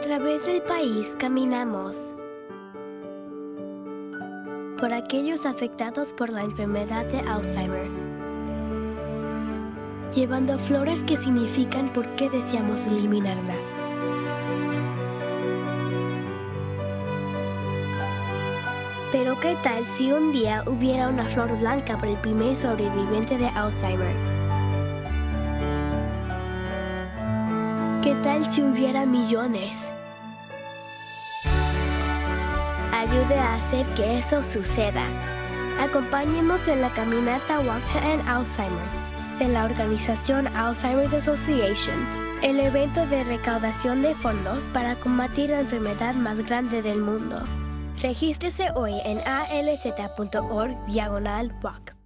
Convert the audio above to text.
través del país caminamos por aquellos afectados por la enfermedad de Alzheimer, llevando flores que significan por qué deseamos eliminarla. Pero ¿qué tal si un día hubiera una flor blanca para el primer sobreviviente de Alzheimer? ¿Qué tal si hubiera millones? Ayude a hacer que eso suceda. Acompáñenos en la caminata Walk to End Alzheimer de la organización Alzheimer's Association, el evento de recaudación de fondos para combatir la enfermedad más grande del mundo. Regístrese hoy en alz.org diagonal walk.